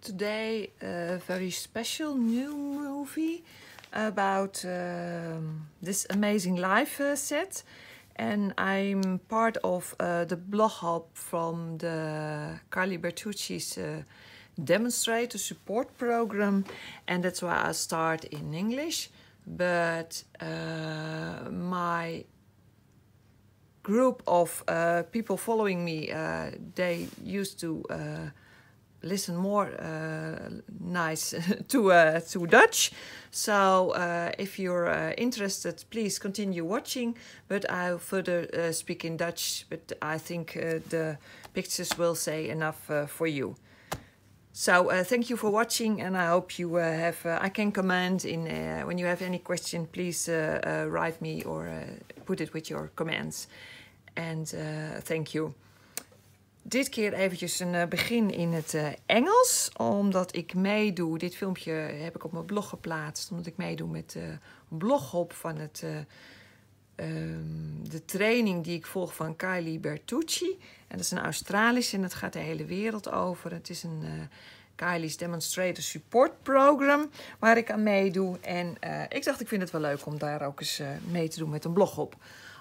today a very special new movie about um, this amazing life uh, set. And I'm part of uh, the blog hub from the Carly Bertucci's uh, demonstrator support program, and that's why I start in English. But uh, my group of uh, people following me, they used to listen more uh, nice to uh, to Dutch. So uh, if you're interested, please continue watching. But I'll further speak in Dutch. But I think the pictures will say enough for you. So uh, thank you for watching, and I hope you uh, have. Uh, I can comment in when you have any question. Please write me or put it with your comments. And thank you. Dit keer eventjes een uh, begin in het uh, Engels, omdat ik meedoe. Dit filmpje heb ik op mijn blog geplaatst, omdat ik meedoe met de bloghop van het, um, de training die ik volg van Kylie Bertucci. En dat is een Australische en dat gaat de hele wereld over. Het is een Kylie's Demonstrator Support Program waar ik aan meedoe. En ik dacht, ik vind het wel leuk om daar ook eens mee te doen met een blog op.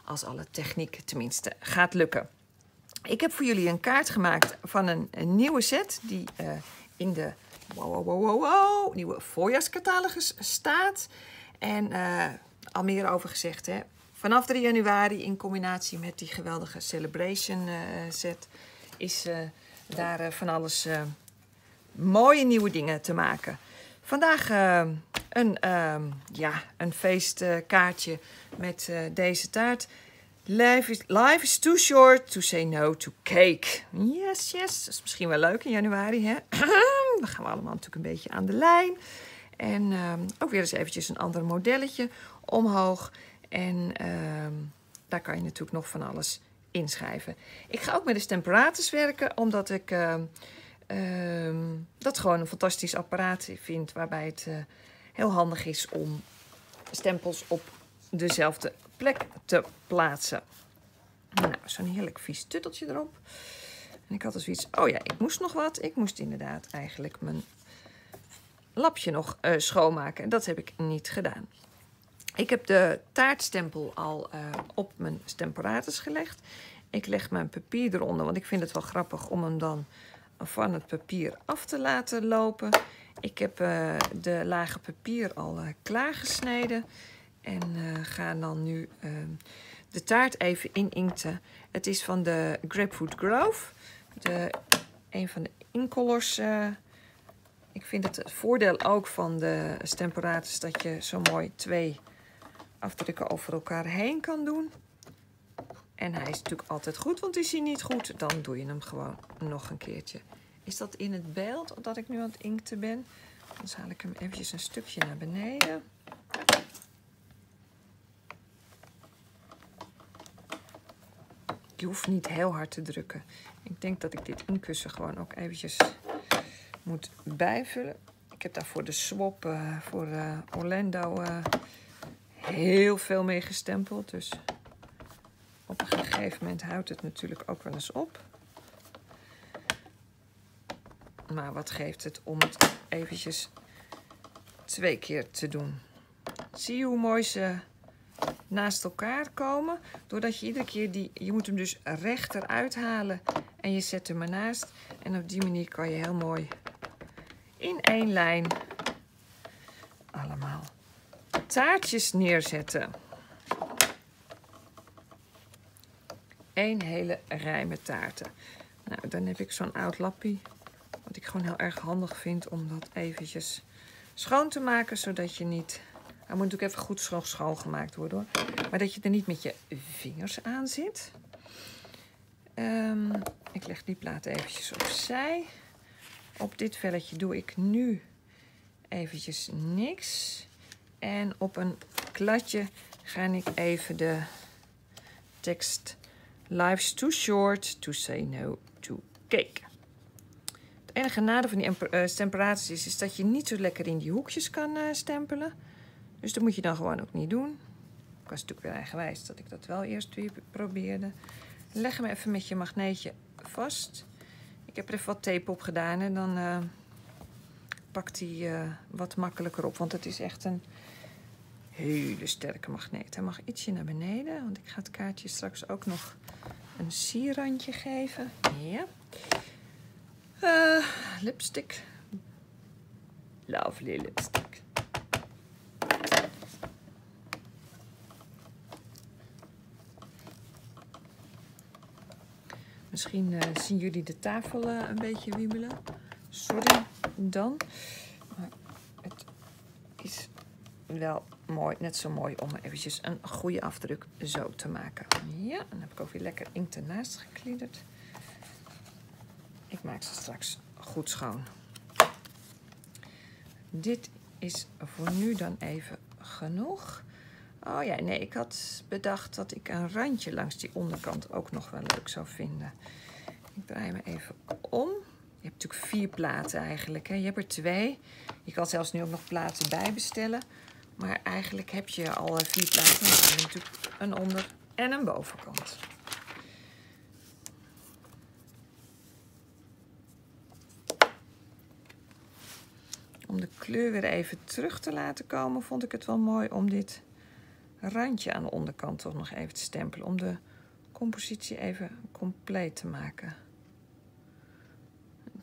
Als alle techniek tenminste gaat lukken. Ik heb voor jullie een kaart gemaakt van een, nieuwe set die uh, in de wow, wow, wow, wow, nieuwe voorjaarscatalogus staat. En uh, al meer over gezegd, hè. Vanaf 3 januari in combinatie met die geweldige Celebration uh, set is daar van alles mooie nieuwe dingen te maken. Vandaag een, ja, een feestkaartje met deze taart. Life is, life is too short to say no to cake. Yes, yes. Dat is misschien wel leuk in januari, hè? Dan gaan we allemaal natuurlijk een beetje aan de lijn. En um, ook weer eens eventjes een ander modelletje omhoog. En um, daar kan je natuurlijk nog van alles inschrijven. Ik ga ook met de stemperatus werken, omdat ik um, dat gewoon een fantastisch apparaat vind. Waarbij het uh, heel handig is om stempels op dezelfde plek te plaatsen. Nou, zo'n heerlijk vies tutteltje erop. En ik had dus zoiets, oh ja, ik moest nog wat. Ik moest inderdaad eigenlijk mijn lapje nog uh, schoonmaken. En dat heb ik niet gedaan. Ik heb de taartstempel al uh, op mijn stemperatus gelegd. Ik leg mijn papier eronder, want ik vind het wel grappig om hem dan van het papier af te laten lopen. Ik heb uh, de lage papier al klaargesneden. En uh, ga dan nu uh, de taart even inkten. Het is van de Grapefruit Grove. De, een van de inkollers. Uh, ik vind het, het voordeel ook van de stemperatus dat je zo mooi twee afdrukken over elkaar heen kan doen. En hij is natuurlijk altijd goed, want is hij niet goed, dan doe je hem gewoon nog een keertje. Is dat in het beeld dat ik nu aan het inkten ben? Dan haal ik hem eventjes een stukje naar beneden. Je hoeft niet heel hard te drukken. Ik denk dat ik dit inkussen gewoon ook eventjes moet bijvullen. Ik heb daar voor de swap uh, voor uh, Orlando uh, heel veel mee gestempeld. Dus op een gegeven moment houdt het natuurlijk ook wel eens op. Maar wat geeft het om het eventjes twee keer te doen. Zie je hoe mooi ze naast elkaar komen. Doordat je iedere keer die... Je moet hem dus rechter uithalen. En je zet hem ernaast. En op die manier kan je heel mooi in één lijn allemaal taartjes neerzetten. Eén hele rij met taarten. Nou, dan heb ik zo'n oud lappie. Wat ik gewoon heel erg handig vind om dat eventjes schoon te maken. Zodat je niet hij moet natuurlijk even goed schoon schoongemaakt worden hoor. Maar dat je er niet met je vingers aan zit. Um, ik leg die plaat eventjes opzij. Op dit velletje doe ik nu eventjes niks. En op een kladje ga ik even de tekst Life's too short to say no to cake. Het enige nadeel van die stemperaties is, is dat je niet zo lekker in die hoekjes kan uh, stempelen. Dus dat moet je dan gewoon ook niet doen. Ik was natuurlijk weer eigenwijs dat ik dat wel eerst weer probeerde. Leg hem even met je magneetje vast. Ik heb er even wat tape op gedaan en dan uh, pakt hij uh, wat makkelijker op. Want het is echt een hele sterke magneet. Hij mag ietsje naar beneden, want ik ga het kaartje straks ook nog een sierrandje geven. Ja. Uh, lipstick. Lovely lipstick. Misschien uh, zien jullie de tafel uh, een beetje wiebelen. Sorry dan. Maar het is wel mooi, net zo mooi om eventjes een goede afdruk zo te maken. Ja, dan heb ik ook weer lekker inkt ernaast gekliederd. Ik maak ze straks goed schoon. Dit is voor nu dan even genoeg. Oh ja, nee, ik had bedacht dat ik een randje langs die onderkant ook nog wel leuk zou vinden. Ik draai me even om. Je hebt natuurlijk vier platen eigenlijk. Hè? Je hebt er twee. Je kan zelfs nu ook nog platen bij bestellen. Maar eigenlijk heb je al vier platen. Dan je natuurlijk een onder- en een bovenkant. Om de kleur weer even terug te laten komen, vond ik het wel mooi om dit randje aan de onderkant toch nog even te stempelen. Om de compositie even compleet te maken.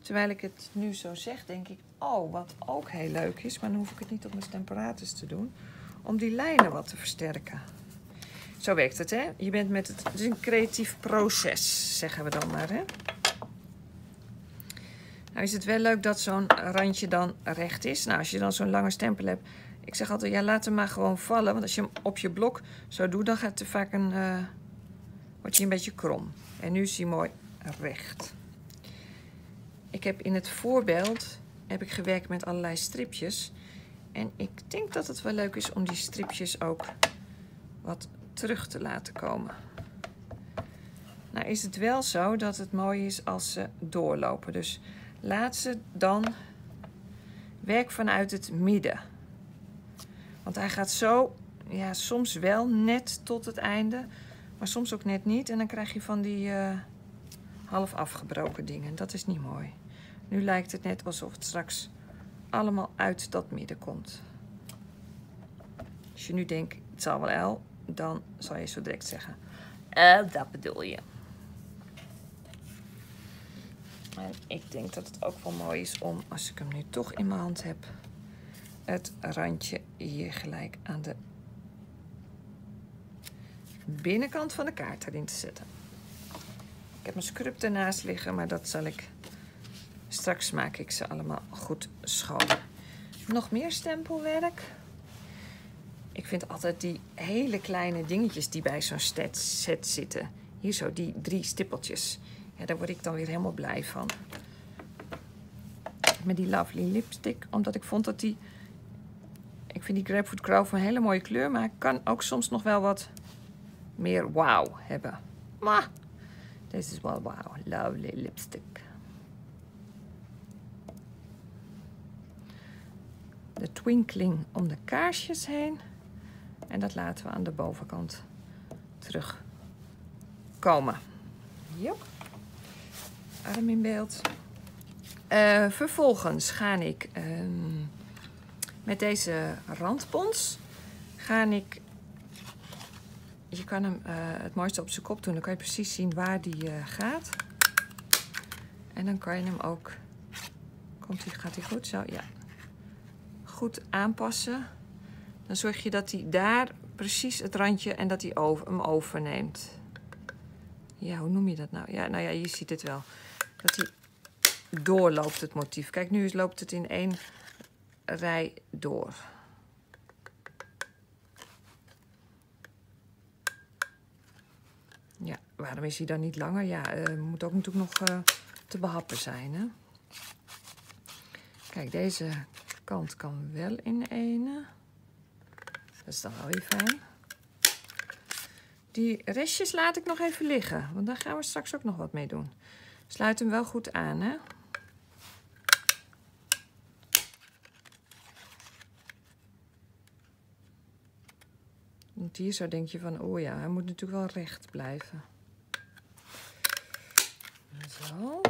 Terwijl ik het nu zo zeg, denk ik, oh, wat ook heel leuk is, maar dan hoef ik het niet op mijn stemperatus te doen, om die lijnen wat te versterken. Zo werkt het, hè? Je bent met het, het is een creatief proces, zeggen we dan maar, hè? Nou is het wel leuk dat zo'n randje dan recht is. Nou, als je dan zo'n lange stempel hebt, ik zeg altijd, ja, laat hem maar gewoon vallen. Want als je hem op je blok zo doet, dan gaat het vaak een, uh, wordt hij een beetje krom. En nu is hij mooi recht. Ik heb in het voorbeeld heb ik gewerkt met allerlei stripjes. En ik denk dat het wel leuk is om die stripjes ook wat terug te laten komen. Nou is het wel zo dat het mooi is als ze doorlopen. Dus laat ze dan werk vanuit het midden. Want hij gaat zo, ja, soms wel net tot het einde, maar soms ook net niet. En dan krijg je van die uh, half afgebroken dingen. Dat is niet mooi. Nu lijkt het net alsof het straks allemaal uit dat midden komt. Als je nu denkt, het zal wel L, dan zal je zo direct zeggen, uh, dat bedoel je. En ik denk dat het ook wel mooi is om, als ik hem nu toch in mijn hand heb, het randje hier gelijk aan de binnenkant van de kaart erin te zetten. Ik heb mijn scrub ernaast liggen, maar dat zal ik Straks maak ik ze allemaal goed schoon. Nog meer stempelwerk. Ik vind altijd die hele kleine dingetjes die bij zo'n set zitten. Hier zo, die drie stippeltjes. Ja, daar word ik dan weer helemaal blij van. Met die Lovely Lipstick. Omdat ik vond dat die... Vind die Grapefruit Grove een hele mooie kleur. Maar kan ook soms nog wel wat meer wow hebben. Maar deze is wel wow. Lovely Lipstick. de twinkling om de kaarsjes heen. En dat laten we aan de bovenkant terugkomen. Yep. Arm in beeld. Uh, vervolgens ga ik uh, met deze randpons ga ik je kan hem uh, het mooiste op zijn kop doen. Dan kan je precies zien waar die uh, gaat. En dan kan je hem ook... Komt hij, gaat hij goed? Zo, ja goed aanpassen. Dan zorg je dat hij daar precies het randje en dat hij over, hem overneemt. Ja, hoe noem je dat nou? Ja, nou ja, je ziet het wel. Dat hij doorloopt het motief. Kijk, nu loopt het in één rij door. Ja, waarom is hij dan niet langer? Ja, uh, moet ook natuurlijk nog uh, te behappen zijn, hè? Kijk, deze kant kan wel in ene. Dat is dan wel weer fijn. Die restjes laat ik nog even liggen, want daar gaan we straks ook nog wat mee doen. Sluit hem wel goed aan, hè. Hier zo denk je van, oh ja, hij moet natuurlijk wel recht blijven. Zo.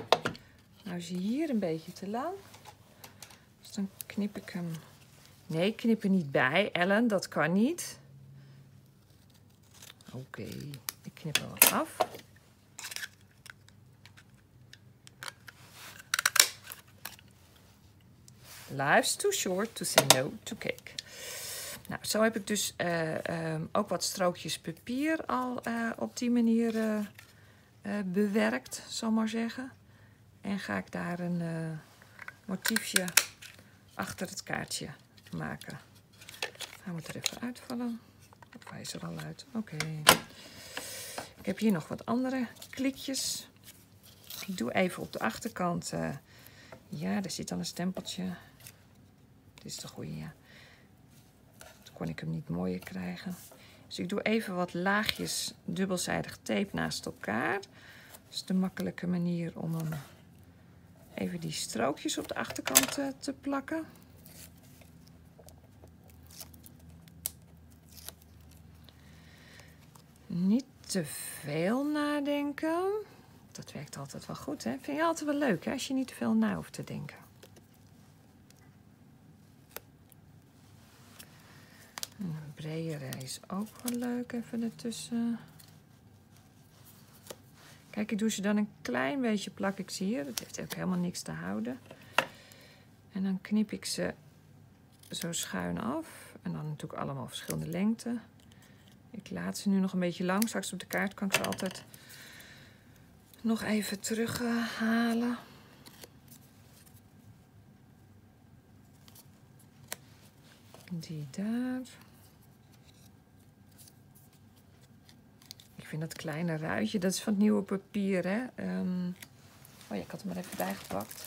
Nou is hij hier een beetje te lang dan knip ik hem. Nee, knip er niet bij, Ellen. Dat kan niet. Oké, ik knip wat af. Life's too short to say no to cake. Nou, zo heb ik dus uh, um, ook wat strookjes papier al uh, op die manier uh, bewerkt, zal maar zeggen. En ga ik daar een motiefje achter het kaartje maken. Hij moet er even uitvallen. Of hij is er al uit. Oké. Ik heb hier nog wat andere klikjes. Ik doe even op de achterkant. ja, er zit dan een stempeltje. Dit is de goede, ja kon ik hem niet mooier krijgen. Dus ik doe even wat laagjes dubbelzijdig tape naast elkaar. Dat is de makkelijke manier om hem even die strookjes op de achterkant te, te plakken. Niet te veel nadenken. Dat werkt altijd wel goed, hè? Vind je altijd wel leuk, hè? Als je niet te veel na hoeft te denken. Bredere is ook wel leuk, even ertussen. Kijk, ik doe ze dan een klein beetje plak ik ze hier. Dat heeft ook helemaal niks te houden. En dan knip ik ze zo schuin af. En dan natuurlijk allemaal verschillende lengten. Ik laat ze nu nog een beetje lang. Straks op de kaart kan ik ze altijd nog even terughalen. Die daar. Vind dat kleine ruitje, dat is van het nieuwe papier, hè. Um, oh ja, ik had hem er even bijgepakt.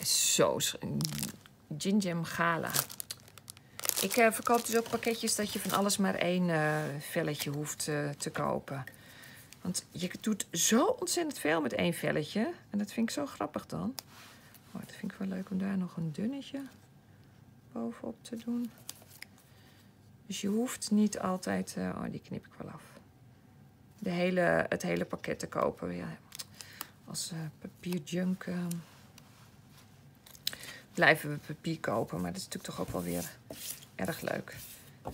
Is zo... Gingham Gala. Ik uh, verkoop dus ook pakketjes dat je van alles maar één uh, velletje hoeft uh, te kopen. Want je doet zo ontzettend veel met één velletje. En dat vind ik zo grappig dan. Oh, dat vind ik wel leuk om daar nog een dunnetje bovenop te doen. Dus je hoeft niet altijd... oh, die knip ik wel af de hele, het hele pakket te kopen. Als uh, papierjunk uh, blijven we papier kopen. Maar dat is natuurlijk toch ook wel weer erg leuk.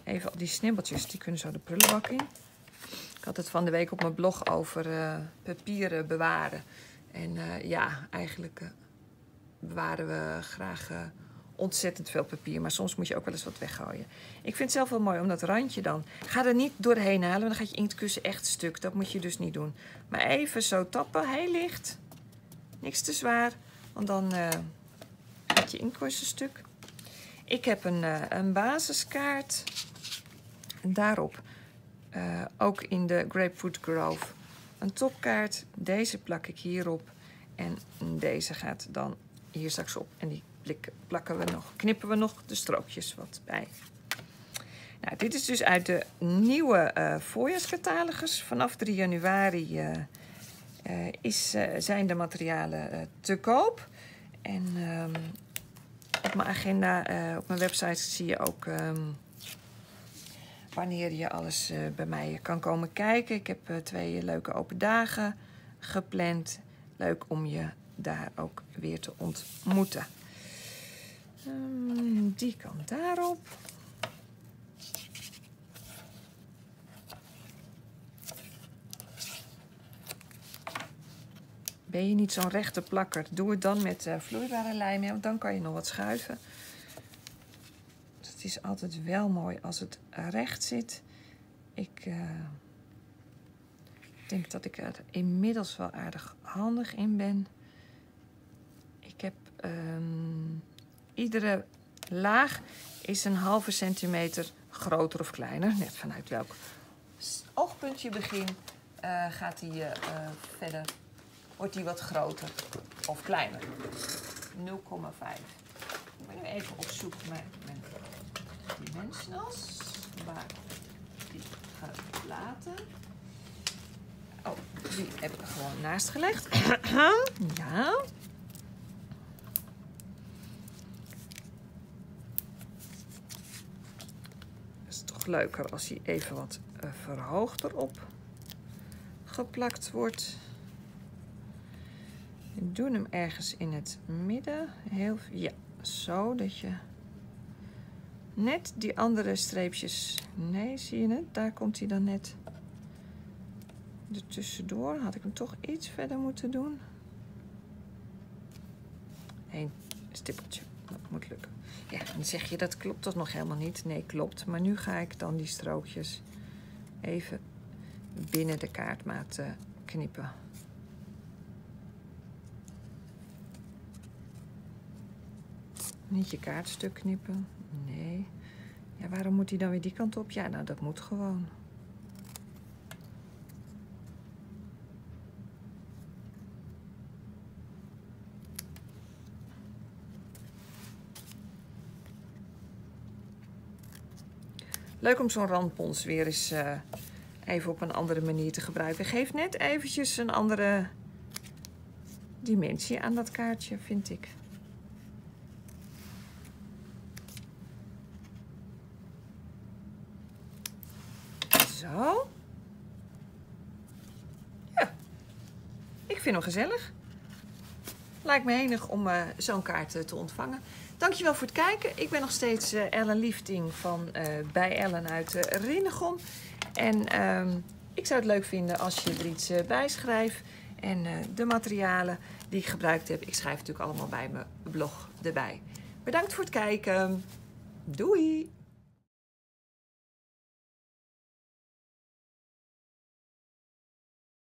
Even al die snibbeltjes, die kunnen zo de prullenbak in. Ik had het van de week op mijn blog over uh, papieren bewaren. En ja, eigenlijk bewaren we graag ontzettend veel papier. Maar soms moet je ook wel eens wat weggooien. Ik vind het zelf wel mooi om dat randje dan... Ga er niet doorheen halen, want dan gaat je inktkussen echt stuk. Dat moet je dus niet doen. Maar even zo tappen, heel licht. Niks te zwaar, want dan uh, gaat je inktkussen stuk. Ik heb een, uh, een basiskaart. En daarop uh, ook in de Grapefruit Grove een topkaart. Deze plak ik hierop. En deze gaat dan hier straks op. En die plakken we nog, knippen we nog de strookjes wat bij. Nou, dit is dus uit de nieuwe uh, voorjaarscatalogus. Vanaf 3 januari uh, uh, is, zijn de materialen te koop. En um, op mijn agenda, op mijn website zie je ook um, wanneer je alles bij mij kan komen kijken. Ik heb twee leuke open dagen gepland. Leuk om je daar ook weer te ontmoeten. Um, die kan daarop. Ben je niet zo'n rechte plakker, doe het dan met uh, vloeibare lijm. want dan kan je nog wat schuiven. Het is altijd wel mooi als het recht zit. Ik uh, denk dat ik er inmiddels wel aardig handig in ben. Ik heb um, Iedere laag is een halve centimeter groter of kleiner. Net vanuit welk oogpunt je begint, uh, gaat die uh, verder, wordt die wat groter of kleiner. 0,5. Ik ben nu even op zoek naar mijn dimensionals. Waar die laten. Oh, die heb ik gewoon naast gelegd. ja. Leuker als hij even wat uh, verhoogd erop geplakt wordt. Doe hem ergens in het midden. Heel, ja, zo dat je net die andere streepjes... Nee, zie je het? Daar komt hij dan net tussendoor. Had ik hem toch iets verder moeten doen. Eén stippeltje. Dat moet lukken. Ja, dan zeg je dat klopt toch nog helemaal niet? Nee, klopt. Maar nu ga ik dan die strookjes even binnen de kaartmaat uh, knippen. Niet je kaartstuk knippen. Nee. Ja, waarom moet hij dan weer die kant op? Ja, nou, dat moet gewoon. Leuk om zo'n randpons weer eens uh, even op een andere manier te gebruiken. Geeft net eventjes een andere dimensie aan dat kaartje, vind ik. Zo. Ja. Ik vind hem gezellig. Lijkt me enig om uh, zo'n kaart uh, te ontvangen. Dankjewel voor het kijken. Ik ben nog steeds uh, Ellen Liefding van bij Ellen uit Rinnegon. En ehm, ik zou het leuk vinden als je er iets bij schrijft. En de materialen die ik gebruikt heb, ik schrijf natuurlijk allemaal bij mijn blog erbij. Bedankt voor het kijken. Doei!